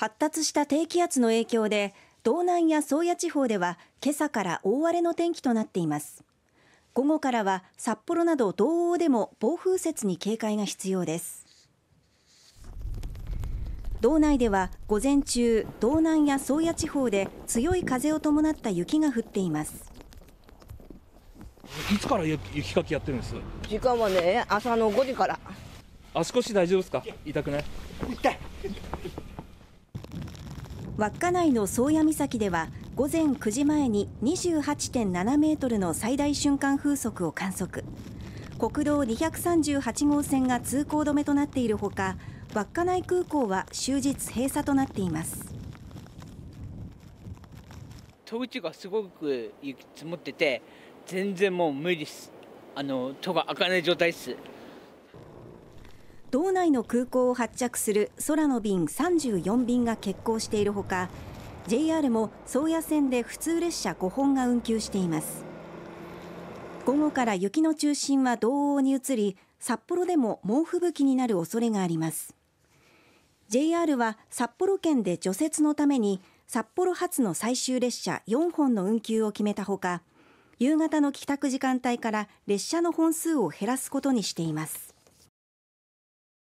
発達した低気圧の影響で道南や宗谷地方では今朝から大荒れの天気となっています。午後からは札幌など道央でも暴風雪に警戒が必要です。道内では午前中道南や宗谷地方で強い風を伴った雪が降っています。いつから雪かきやってるんです？時間はね朝の5時から。足腰大丈夫ですか？痛くない？痛い稚内の宗谷岬では午前9時前に28.7メートルの最大瞬間風速を観測。国道238号線が通行止めとなっているほか稚内空港は終日閉鎖となっています。戸口がすごく雪積もってて全然もう無理です。あの戸が開かない状態です。道内の空港を発着する空の便34便が欠航しているほか JR も宗谷線で普通列車5本が運休しています。午後から雪の中心は道央に移り札幌でも猛吹雪になる恐れがあります。JR は札幌圏で除雪のために札幌発の最終列車4本の運休を決めたほか夕方の帰宅時間帯から列車の本数を減らすことにしています。